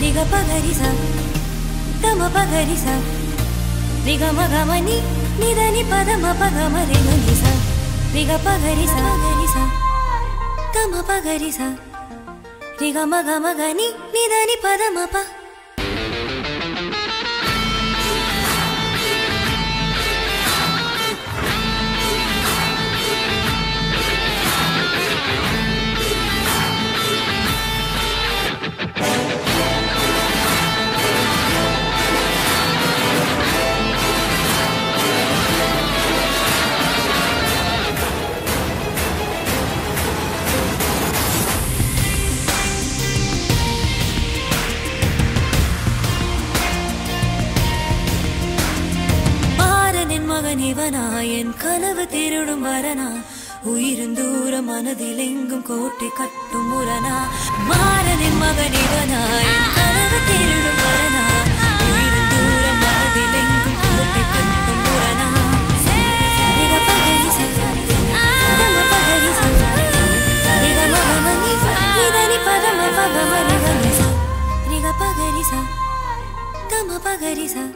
రిగ పగరి స గమ పగరి స రిగ మగమని నిదని పదమ పగమ రెగని స రిగ పగరి స పగరి స గమ పగరి స రిగ మగమగని నిదని పదమ ప அவனா என் கனவு திருடும் வரனா உயிரும் தூரம் மனதில் எங்கும் கோட்டை கட்டும் முரணா மாறனின் மகன் இவனா என் கனவு திருடும் வரனா உயிரும் மனதில் எங்கும் கோட்டை கட்டும் முரணா ரிக கம பகரிசா